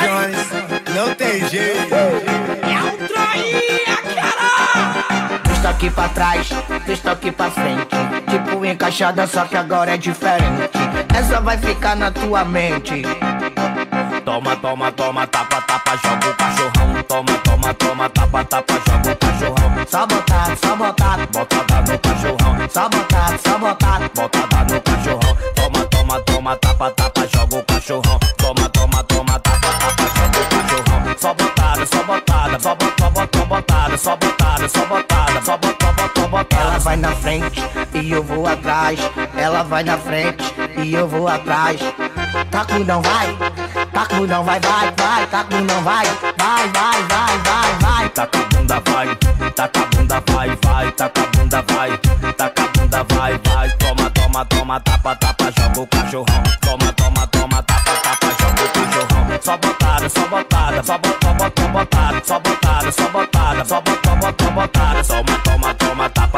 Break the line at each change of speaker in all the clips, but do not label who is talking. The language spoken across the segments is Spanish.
Jones, não tem jeito.
É um traía, cara!
Aqui pra trás, estou aqui pra frente. Tipo encaixada, só que agora é diferente. Essa vai ficar na tua mente.
Toma, toma, toma, tapa, tapa, joga o cachorrão. Toma, toma, toma, tapa, tapa, joga o cachorrão.
Só botar, só botar,
Botada no cachorrão.
só botar, só botar.
Botada no cachorrão. Toma, toma, toma, tapa, tapa, joga o cachorrão. Só botada, só botada, só botada, só botada, só botada, só
Ela
botada.
vai na frente e eu vou atrás. Ela vai na frente e eu vou atrás. Taco não vai, taco não vai, vai, vai, taco não vai, vai, vai, vai, vai, vai.
Taca a bunda, vai, taca a bunda, vai, vai, taca a bunda, vai, taca a bunda, vai, vai. Toma, toma, toma, tapa, tapa, joga o cachorrão. Toma, toma, toma, tapa, tapa, joga o cachorrão. Só botada, só botada, só botada, só botada, só botada, só botada, só botada, só botada. Toma, toma, toma,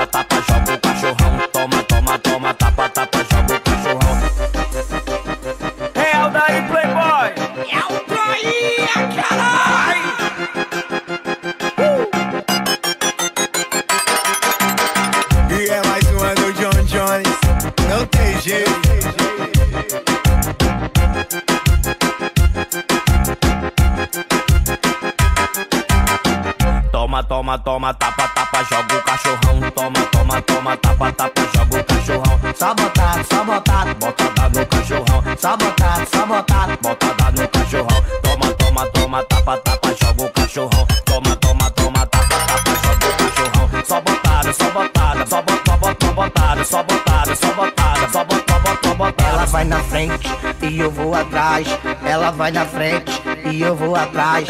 Toma, toma, tapa, tapa, joga o cachorrão. Toma, toma, toma, tapa, tapa, joga o cachorrão.
Só botar, só botar,
Botada no cachorrão,
só botar, só botar.
botada no cachorrão. Toma, toma, toma, tapa, tapa, joga o cachorrão. Toma, toma, toma, tapa, tapa, joga o cachorrão. Só botada, só botada, só botada, só botada, só botada, só botada, só botada, só
Ela
botada.
vai na frente e eu vou atrás. Ela vai na frente e eu vou atrás.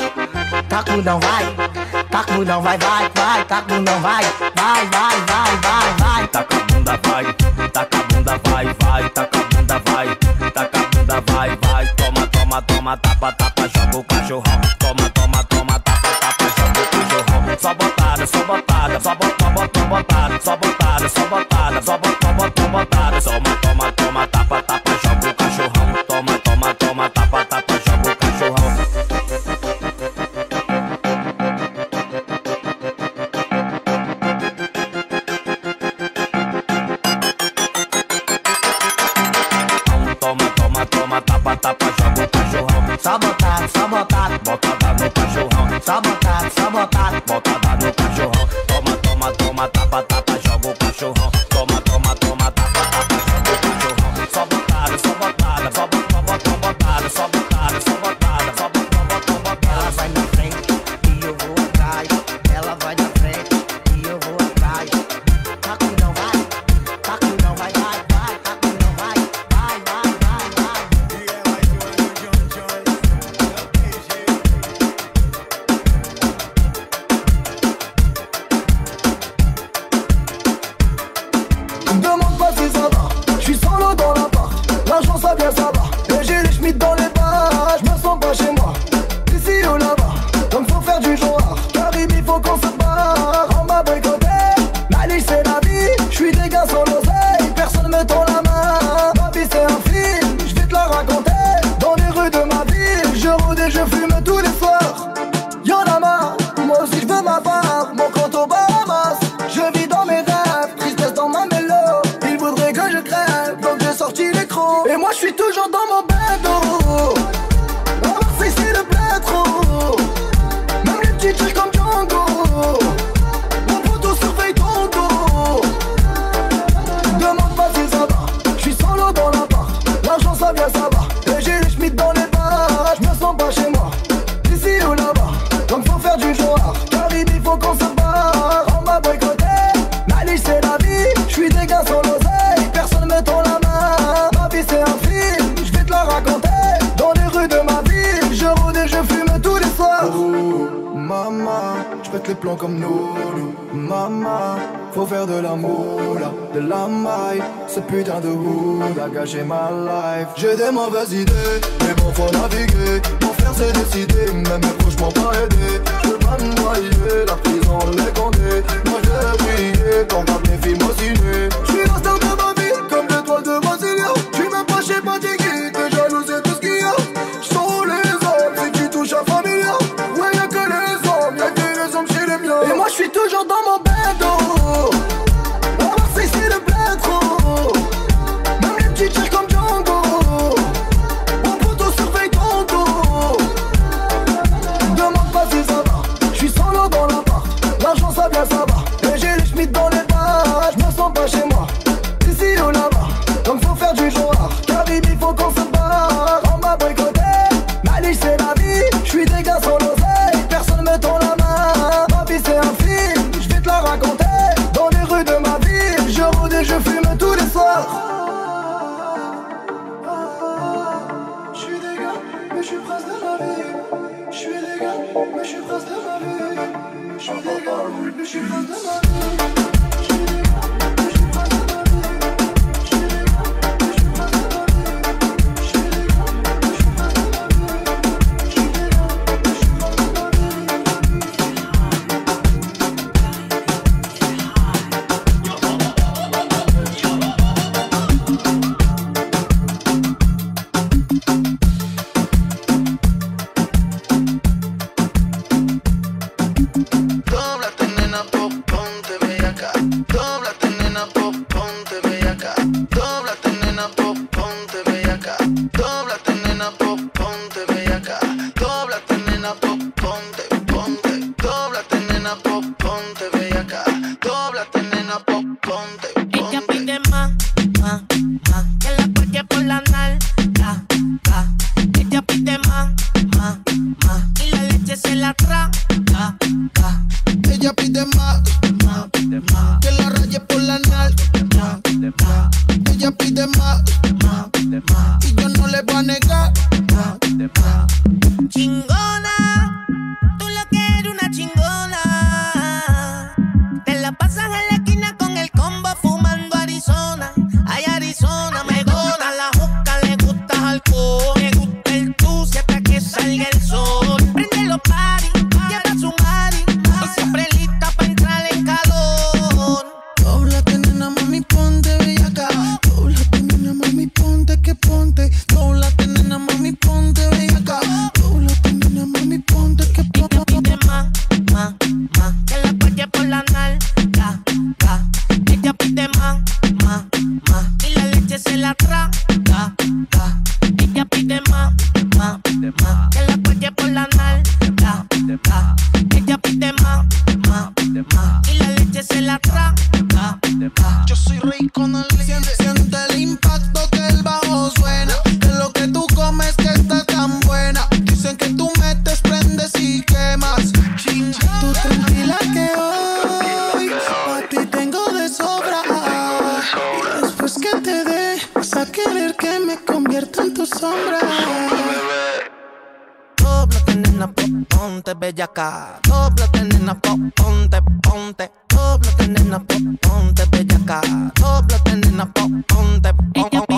Taco não vai, taco não vai, vai, vai, taco não vai, vai, vai, vai, vai, vai.
Taca a bunda, vai, taca a bunda, vai, vai, taca a bunda, vai, taca a bunda, vai, vai. Toma, toma, toma, tapa, tapa, joga o cachorrão. Toma, toma, toma, tapa, tapa, joga o cachorrão. Só botada, só botada, só botada, só botada, só botada, só botada, só botada, só botada. Toma, toma, toma, tapa, tapa,
mauvaise idée Mais
bon faut naviguer. Pour faire c'est décidé Même mes proches m'ont pas aidé. Je veux pas me noyer La prison je l'ai Moi je vais briller Quand mes films cosas de Doblate, nena, ponte, ponte. Doblate, nena, ponte, bellaca. Doblate, nena, ponte, ponte.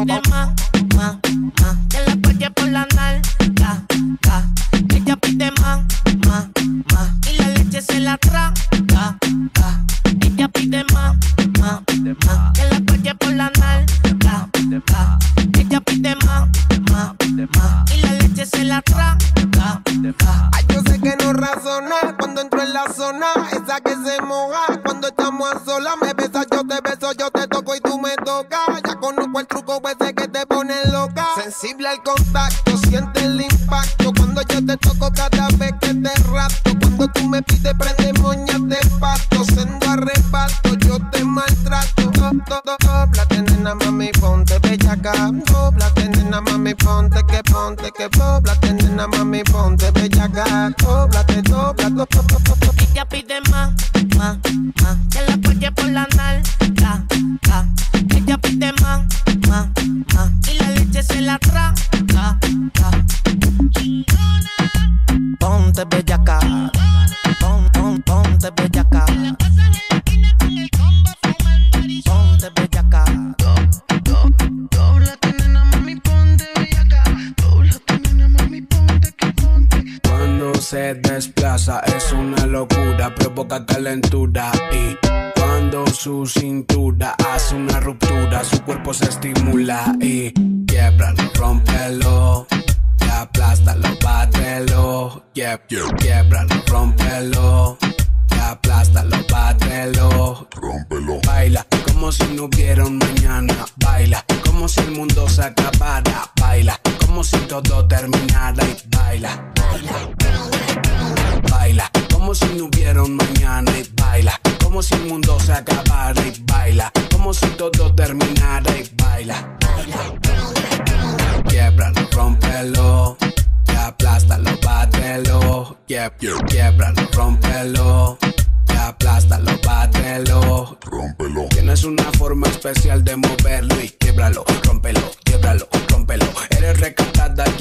calentura y cuando su cintura hace una ruptura, su cuerpo se estimula y quiebralo, rompelo, te aplástalo, bátelo, yeah, quiebralo, rompelo aplástalo, bátelo, rómpelo. Baila como si no hubiera un mañana. Baila como si el mundo se acabara. Baila como si todo terminara y baila. Baila, baila, baila como si no hubiera un mañana y baila, como si el mundo se acabara y baila, como si todo terminara y baila. Quiebralo, rompelo, te aplástalo, bátelo. Quiebralo, rompelo, te aplástalo, bátelo. Rómpelo. Tienes una forma especial de moverlo y
quiebralo, rompelo, quiebralo,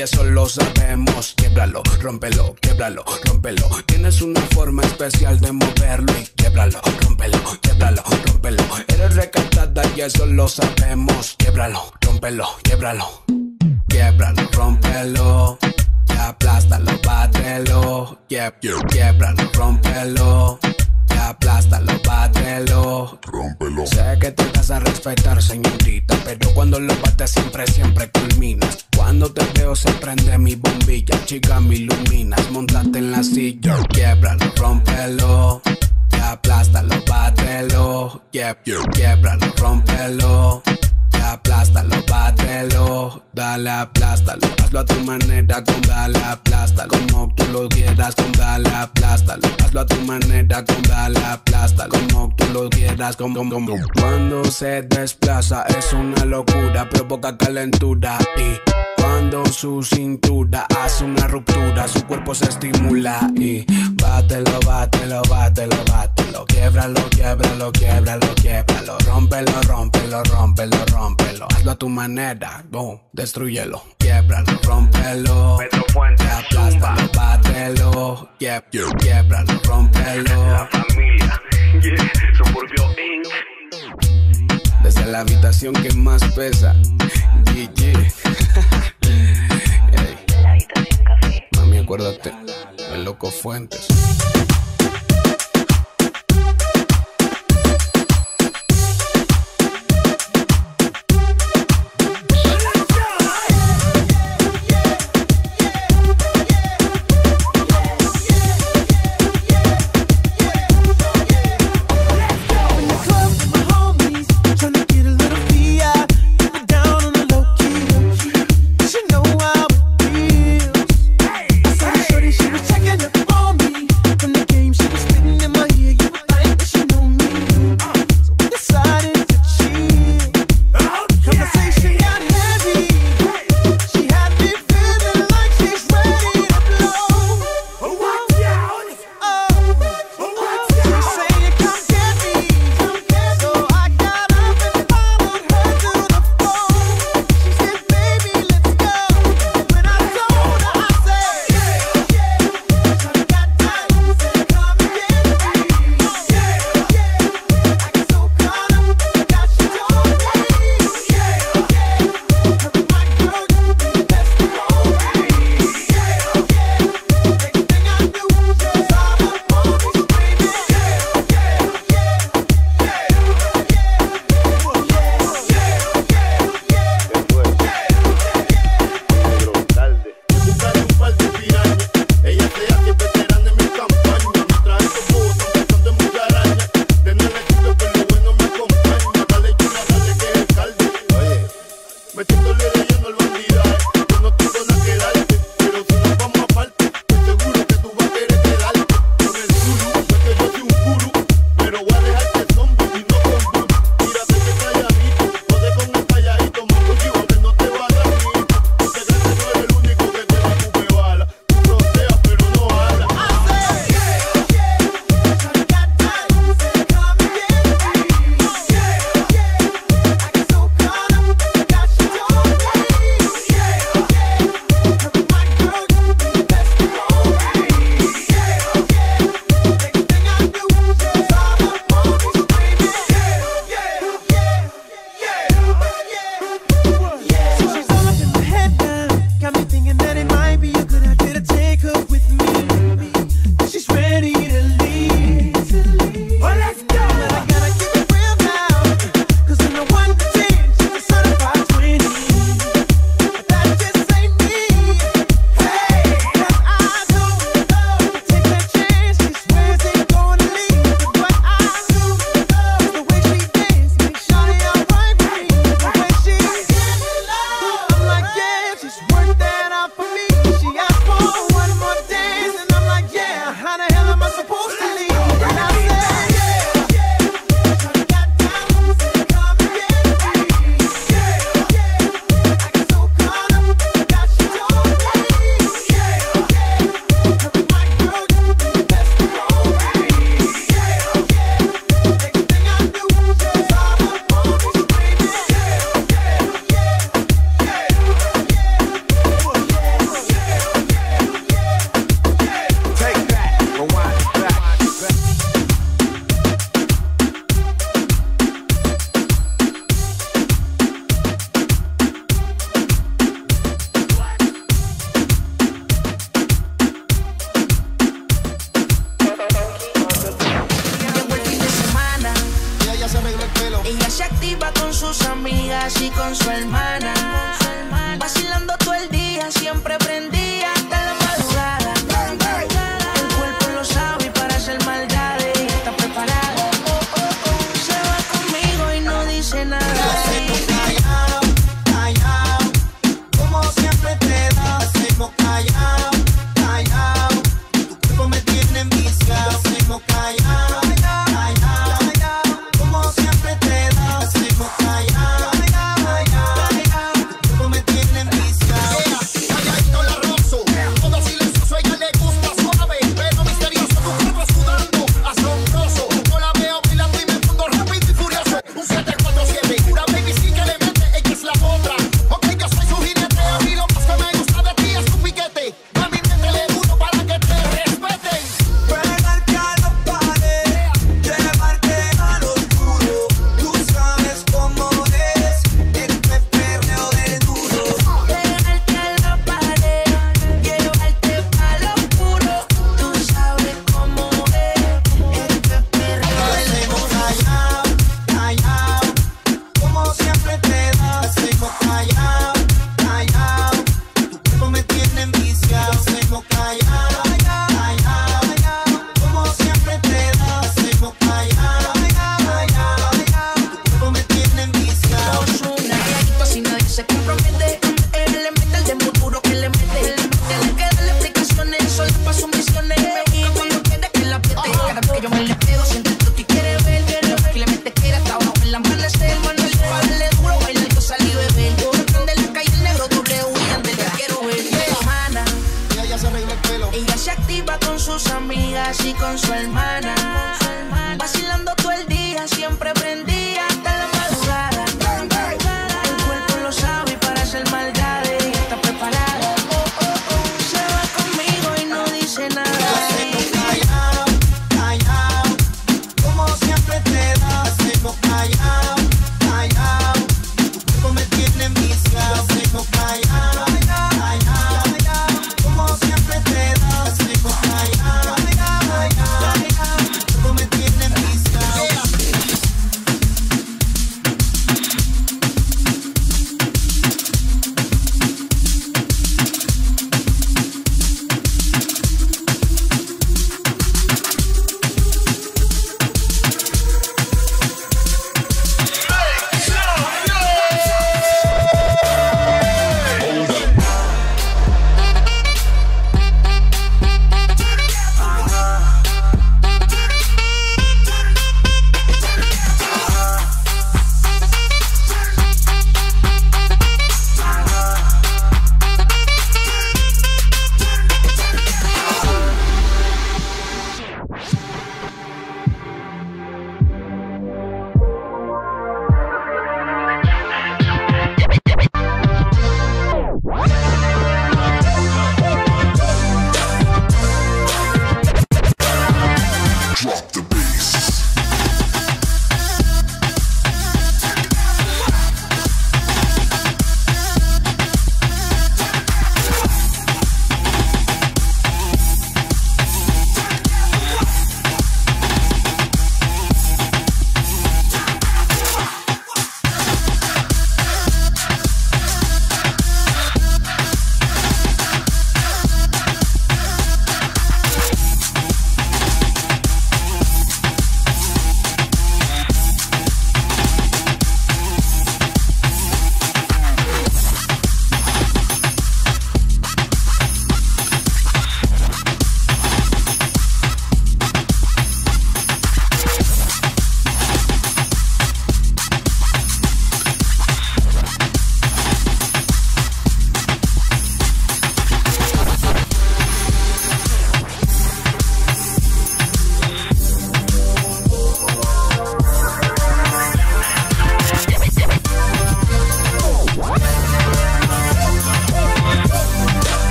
y eso lo sabemos.
Quiebralo, rómpelo, quiebralo, rómpelo. Tienes una forma especial de moverlo y quiebralo, rómpelo, quiebralo, rómpelo. Eres recatada y eso lo sabemos. Quiebralo, rómpelo, quiebralo. Quiebralo, rómpelo. Aplástalo, bátelo. Quiebralo, rómpelo aplástalo, bátelo.
Rómpelo.
Sé que te vas a respetar, señorita, pero cuando lo bates siempre, siempre culminas. Cuando te veo se prende mi bombilla, chica, me iluminas. Montate en la silla, quiebralo, rómpelo. Aplástalo, bátelo. Quiebralo, rómpelo aplástalo, bátelo, dale, aplástalo, hazlo a tu manera, con dale, aplástalo, como tú lo quieras, con dale, aplástalo, hazlo a tu manera, con dale, aplástalo, como tú lo quieras, con, con. Cuando se desplaza es una locura, provoca calentura. Y cuando su cintura hace una ruptura, su cuerpo se estimula. Y bátelo, bátelo, bátelo, bátelo. Quiebralo, quiebralo, quiebralo, quiebralo. Rómpelo, rómpelo, rómpelo, rómpelo. Hazlo a tu manera, boom, destruyelo. Quiebralo, rómpelo.
Pedro Fuentes,
aplástalo, bátelo. Quiebralo, rómpelo.
La familia, yeah, Suburbio Inc.
Desde la habitación que más pesa,
habitación café.
Mami, acuérdate, el loco Fuentes.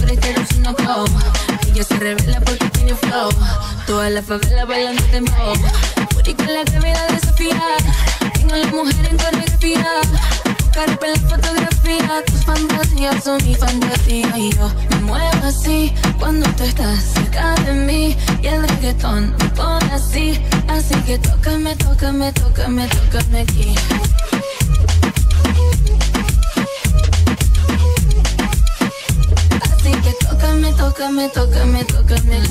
forastero es una hoe Ella
se
revela porque tiene flow. Toda la favela bailando dembow Puri con la gravedad de Sofía Tengo a la mujer en coreografía. Carpe en la fotografía. Tus fantasías son mi fantasía. Y yo me muevo así Cuando tú estás cerca de mí. Y el reggaetón me pone así. Así que tócame, tócame, tócame, tócame aquí. me toca, me toca, me toca en el.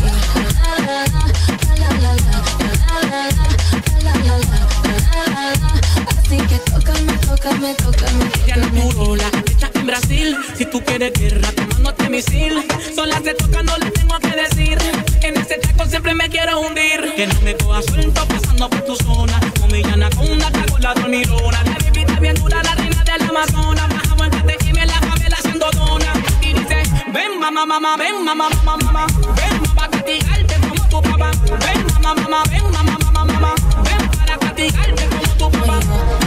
Así que toca, me toca, me toca, me toca.
Ella no la hecha en Brasil. Si tú quieres guerra, tomándote este misil. Sola se toca, no le tengo que decir. En ese chaco siempre me quiero hundir. Que no me coja suelto pasando por tu zona. Con mi llana, con una cagola dormirona. La vivita bien dura, la reina del Amazonas. Ven, mamá, mamá, ven, mamá, mamá, mamá. Ven para castigarte como tu papá. Ven, mamá, mamá, ven, mamá, mamá, mamá. Ven para castigarte como tu papá.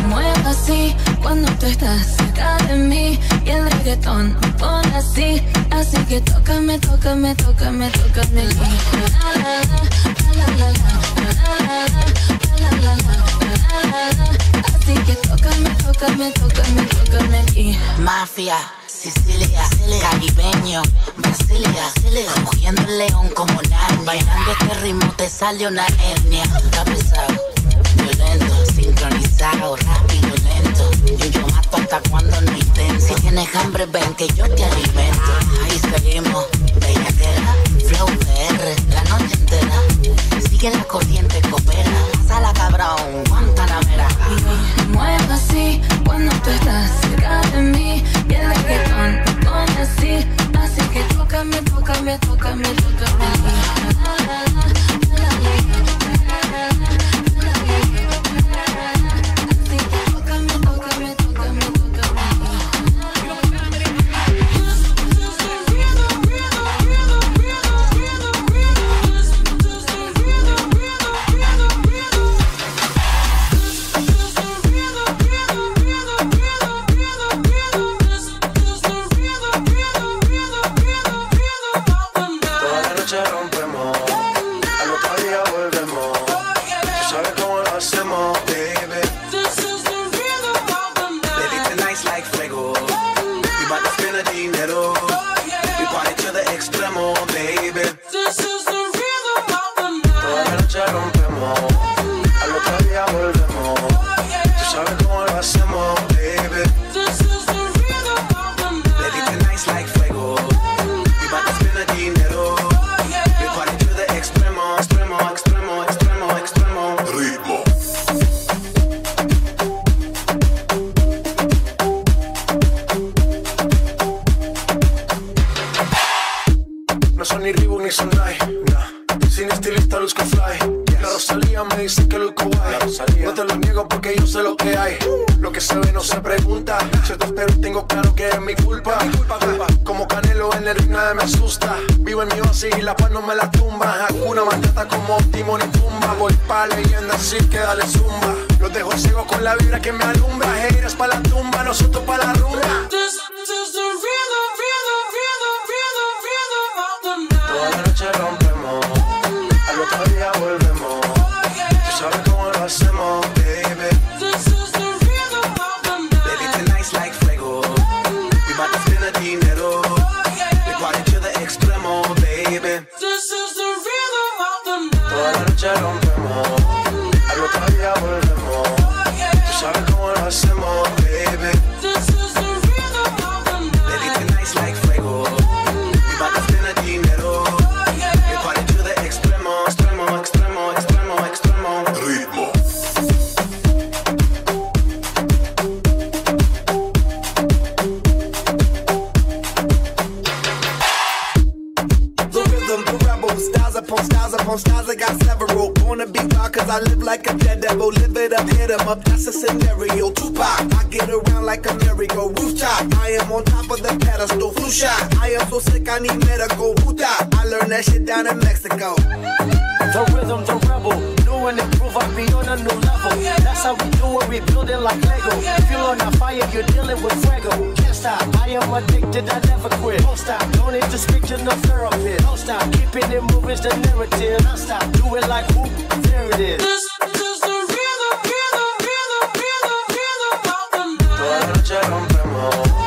Muevo así cuando tú estás cerca de mí. Y el reggaetón me pone así. Así que tócame, tócame, tócame, tócame. Así.
Mafia. Sicilia, caribeño, Brasilia, rugiendo el león como Narnia. Bailando este ritmo te sale una hernia. Pesado, violento, sincronizado, rápido, lento. Yo, yo mato hasta cuando no intento. Si tienes hambre, ven que yo te alimento. Ahí seguimos, bellaquera, flow PR, la noche entera. Sigue la corriente, coopera. Sala cabrón, Guantanamera.
Muevo así cuando tú estás cerca de mí y el reggaetón me pone así, así que tócame, tócame, tócame, tócame. La,
leyenda así que dale zumba. Los dejo ciego con la vibra que me alumbra. Heiras pa' la tumba, nosotros pa' la rumba. Toda la noche rompemos, al otro día volvemos.
Down in Mexico.
The rhythm, the rebel. New and improve, I be on a new level. That's how we do it, we build it like Lego. If you're on a fire, you're dealing with fuego. Can't stop, I am addicted, I never quit. Don't stop, don't need to speak to no therapist. Don't stop, keeping it moving's the narrative. Don't stop, do it like whoop, there it is.
Toda la noche rompemos, al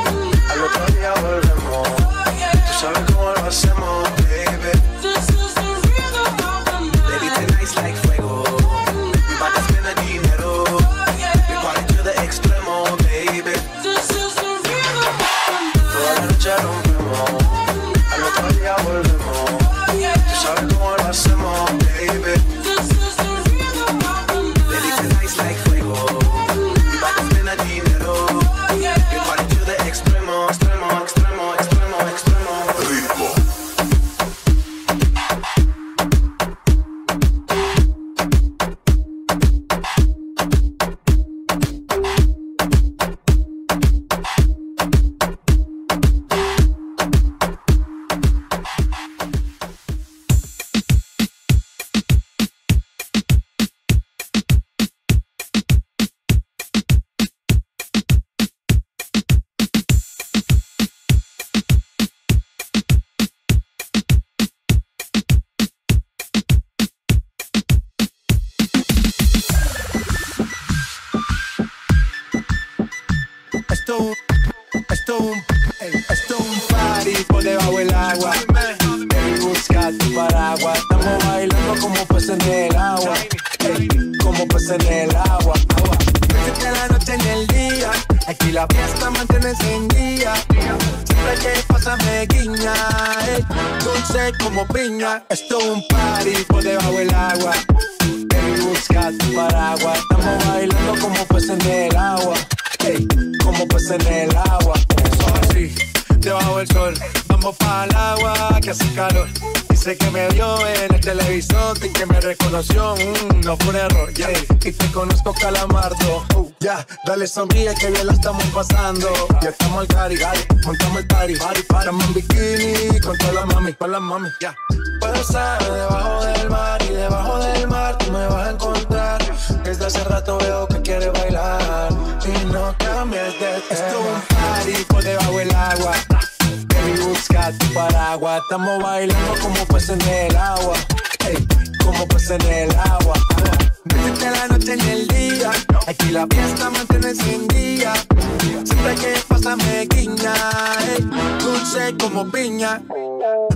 dale sonríe que bien la estamos pasando. Ya estamos al cari, cari, montamos el party. Party, party. Estamos en bikini con todas las mami, con las mami, ya. Puedo estar debajo del mar y debajo del mar tú me vas a encontrar. Desde hace rato veo que quieres bailar y no cambies de tema. Esto es un party por debajo del agua. Baby, busca tu paraguas. Estamos bailando como peces en el agua. Ey, como peces en el agua. Métete la noche en el día. Aquí la fiesta mantiene encendida. Siempre que pasa me guiña. Ey, dulce como piña.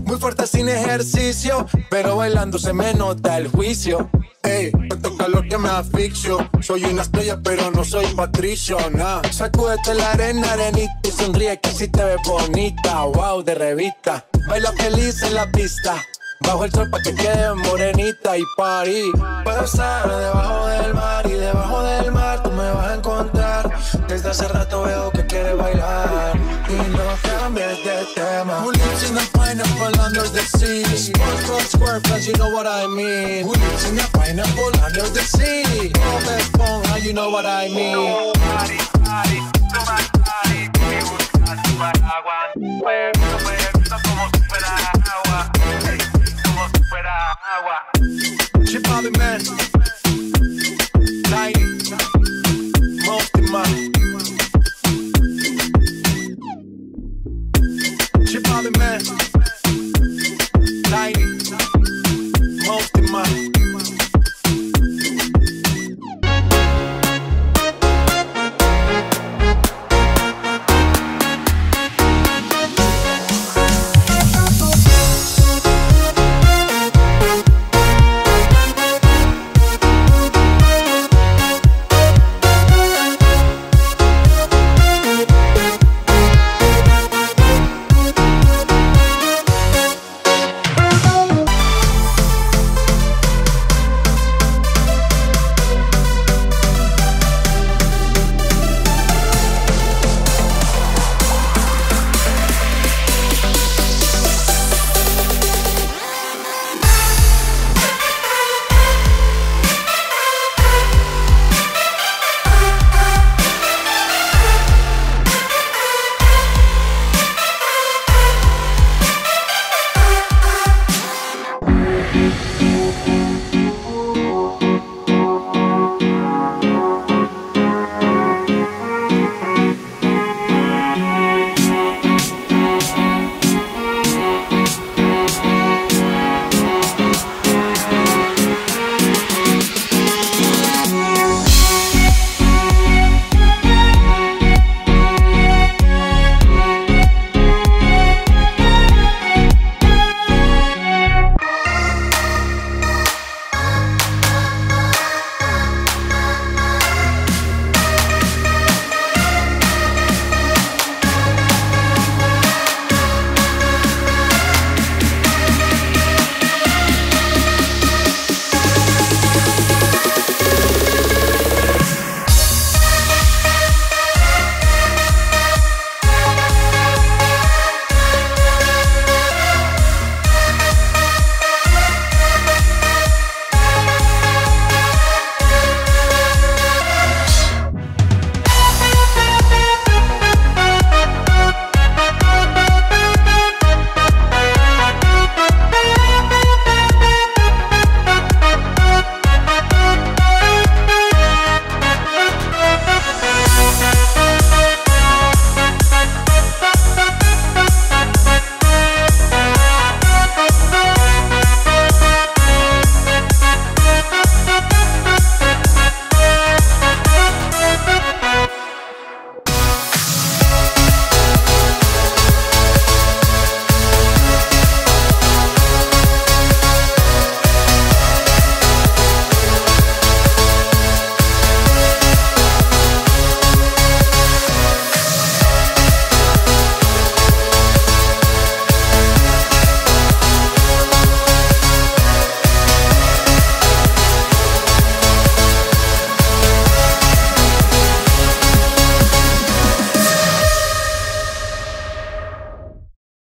Muy fuerte sin ejercicio, pero bailando se me nota el juicio. Ey, tanto calor que me asfixio. Soy una estrella, pero no soy patricio, nah. Sacúdete la arena, arenita y sonríe que si te ves bonita. Wow, de revista. Baila feliz en la pista. Bajo el sol pa' que quede morenita y party. Puedo estar debajo del mar y debajo del mar tú me vas a encontrar. Desde hace rato veo que quieres bailar y no cambies de tema. Who lives in a pineapple under the sea? SpongeBob SquarePants, you know what I mean. Who lives in a pineapple under the sea? Bob Esponja, you know what I mean.
Party, party, toma party, me gusta tu paraguas. man.